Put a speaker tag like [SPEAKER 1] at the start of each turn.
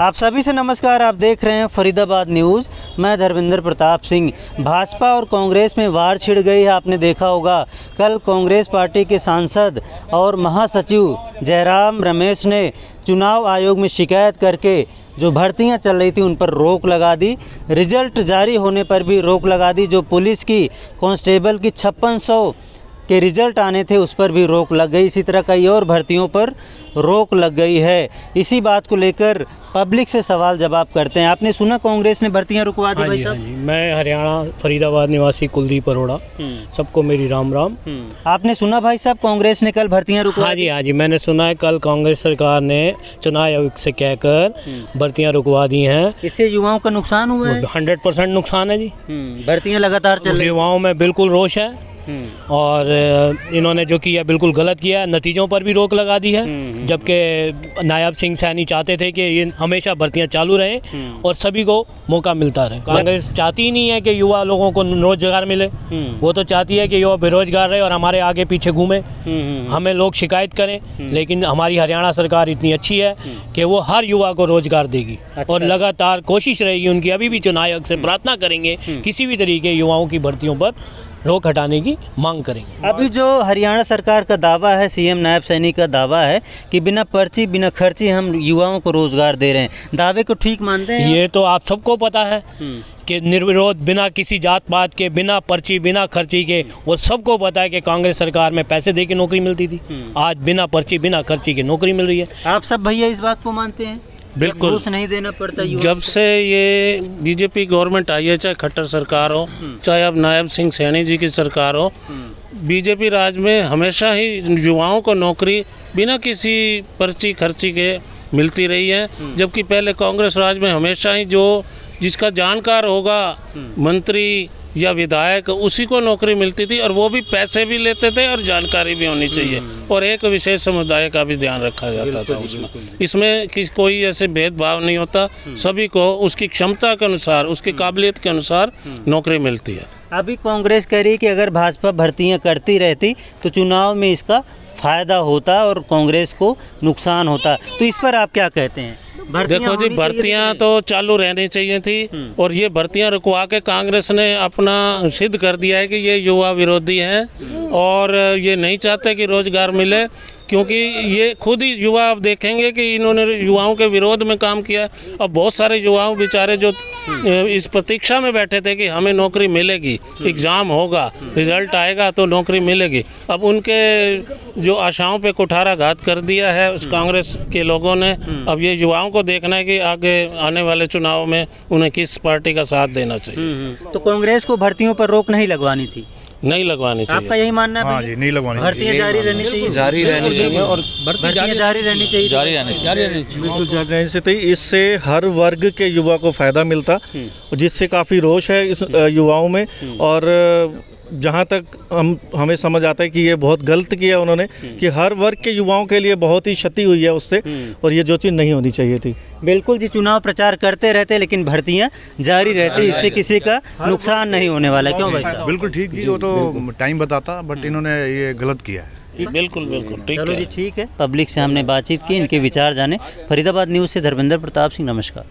[SPEAKER 1] आप सभी से नमस्कार, आप देख रहे हैं फरीदाबाद न्यूज़। मैं धर्मेंद्र प्रताप सिंह। भाजपा और कांग्रेस में वार छिड़ गई है, आपने देखा होगा। कल कांग्रेस पार्टी के सांसद और महासचिव जयराम रमेश ने चुनाव आयोग में शिकायत करके जो भर्तियाँ चल रही थी, उन पर रोक लगा दी। रिज़ल्ट जारी होने पर भी रोक लगा दी, जो पुलिस की कांस्टेबल की छप्पन के रिज़ल्ट आने थे उस पर भी रोक लग गई। इसी तरह कई और भर्तियों पर रोक लग गई है। इसी बात को लेकर पब्लिक से सवाल जवाब करते हैं। आपने सुना कांग्रेस ने भर्तियाँ रुकवा दी
[SPEAKER 2] हाँ
[SPEAKER 1] भाई
[SPEAKER 2] हाँ
[SPEAKER 1] साहब
[SPEAKER 2] मैं हरियाणा फरीदाबाद निवासी कुलदीप अरोड़ा।
[SPEAKER 1] हम्म,
[SPEAKER 2] सबको मेरी राम राम।
[SPEAKER 1] हम्म। आपने सुना भाई साहब कांग्रेस ने कल भर्तियाँ रुकवा
[SPEAKER 2] हाँ जी हाँ जी। मैंने सुना है कल कांग्रेस सरकार ने चुनाव आयोग से कहकर
[SPEAKER 1] हम्म।
[SPEAKER 2] भर्तियाँ रुकवा दी हैं।
[SPEAKER 1] इससे युवाओं का नुकसान हुआ है?
[SPEAKER 2] हंड्रेड परसेंट नुकसान है जी।
[SPEAKER 1] भर्तियाँ लगातार चल
[SPEAKER 2] युवाओं में बिल्कुल रोष है। और इन्होंने जो किया बिल्कुल गलत किया है नतीजों पर भी रोक लगा दी है।
[SPEAKER 1] हम्म,
[SPEAKER 2] जबकि नायब सिंह सैनी चाहते थे कि ये हमेशा भर्तियाँ चालू रहें
[SPEAKER 1] हम्म।
[SPEAKER 2] और सभी को मौका मिलता रहे। कांग्रेस चाहती ही नहीं है कि युवा लोगों को रोज़गार मिले।
[SPEAKER 1] हम्म,
[SPEAKER 2] वो तो चाहती है कि युवा बेरोजगार रहे और हमारे आगे पीछे घूमे।
[SPEAKER 1] हम्म, हम्म,
[SPEAKER 2] हमें लोग शिकायत करें लेकिन हमारी हरियाणा सरकार इतनी अच्छी है कि वो हर युवा को रोज़गार देगी।
[SPEAKER 1] अच्छा।
[SPEAKER 2] और लगातार कोशिश रहेगी उनकी अभी भी चुनाव आयोग से प्रार्थना करेंगे किसी भी तरीके युवाओं की भर्तियों पर रोक हटाने की मांग करेंगे।
[SPEAKER 1] अभी जो हरियाणा सरकार का दावा है सीएम नायब सैनी का दावा है कि बिना पर्ची बिना खर्ची हम युवाओं को रोज़गार दे रहे हैं। दावे को ठीक मानते हैं
[SPEAKER 2] ये तो आप सबको पता है
[SPEAKER 1] हम्म,
[SPEAKER 2] कि निर्विरोध बिना किसी जात पात के बिना पर्ची बिना खर्ची के वो सबको पता है कि कांग्रेस सरकार में पैसे दे के नौकरी मिलती थी।
[SPEAKER 1] हम्म।
[SPEAKER 2] आज बिना पर्ची बिना खर्ची के नौकरी मिल रही है।
[SPEAKER 1] आप सब भैया इस बात को मानते हैं?
[SPEAKER 3] बिल्कुल।
[SPEAKER 1] घूस नहीं देना पड़ता
[SPEAKER 3] जब से ये बीजेपी गवर्नमेंट आई है चाहे खट्टर सरकार हो चाहे अब नायब सिंह सैनी जी की सरकार हो बीजेपी राज में हमेशा ही युवाओं को नौकरी बिना किसी पर्ची खर्ची के मिलती रही है जबकि पहले कांग्रेस राज में हमेशा ही जो जिसका जानकार होगा मंत्री या विधायक उसी को नौकरी मिलती थी और वो भी पैसे भी लेते थे और जानकारी भी होनी चाहिए। और एक विशेष समुदाय का भी ध्यान रखा जाता था उसमें। इसमें किस कोई ऐसे भेदभाव नहीं होता सभी को उसकी क्षमता के अनुसार उसकी काबिलियत के अनुसार नौकरी मिलती है।
[SPEAKER 1] अभी कांग्रेस कह रही है कि अगर भाजपा भर्तियाँ करती रहती तो चुनाव में इसका फ़ायदा होता और कांग्रेस को नुकसान होता। तो इस पर आप क्या कहते हैं? भर्तियाँ
[SPEAKER 3] देखो जी भर्तियाँ तो चालू रहनी चाहिए थी और ये भर्तियाँ रुकवा के कांग्रेस ने अपना सिद्ध कर दिया है कि ये युवा विरोधी हैं और ये नहीं चाहते कि रोज़गार मिले। क्योंकि ये खुद ही युवा आप देखेंगे कि इन्होंने युवाओं के विरोध में काम किया। अब बहुत सारे युवाओं बेचारे जो इस प्रतीक्षा में बैठे थे कि हमें नौकरी मिलेगी एग्ज़ाम होगा रिज़ल्ट आएगा तो नौकरी मिलेगी। अब उनके जो आशाओं पे कुठाराघात कर दिया है उस कांग्रेस के लोगों ने अब ये युवाओं को देखना है कि आगे आने वाले चुनाव में उन्हें किस पार्टी का साथ देना चाहिए।
[SPEAKER 1] हम्म, हम्म। तो कांग्रेस को भर्तियों पर रोक नहीं लगवानी थी?
[SPEAKER 3] नहीं लगवानी चाहिए।
[SPEAKER 1] आपका यही मानना है
[SPEAKER 4] हाँ जी नहीं लगवानी
[SPEAKER 1] चाहिए। जारी रहनी चाहिए।
[SPEAKER 5] जारी रहनी चाहिए। और
[SPEAKER 1] भर्तियाँ जारी रहनी चाहिए।
[SPEAKER 5] जारी रहनी चाहिए।
[SPEAKER 4] बिल्कुल जारी रहनी चाहिए। थी इससे हर वर्ग के युवा को फ़ायदा मिलता जिससे काफ़ी रोष है इस युवाओं में। और अ, जहाँ तक हम हमें समझ आता है कि ये बहुत गलत किया उन्होंने कि हर वर्ग के युवाओं के लिए बहुत ही क्षति हुई है उससे और ये जो चीज़ नहीं होनी चाहिए थी।
[SPEAKER 1] बिल्कुल जी चुनाव प्रचार करते रहते लेकिन भर्तियाँ जारी रहती इससे किसी का नुकसान नहीं होने वाला क्यों भाई?
[SPEAKER 4] बिल्कुल ठीक जी वो तो टाइम बताता बट इन्होंने ये गलत किया है।
[SPEAKER 3] बिल्कुल बिल्कुल ठीक है।
[SPEAKER 1] जी ठीक है। पब्लिक से हमने बातचीत की इनके विचार जाने। फरीदाबाद न्यूज़ से धर्मेंद्र प्रताप सिंह नमस्कार।